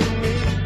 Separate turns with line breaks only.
me.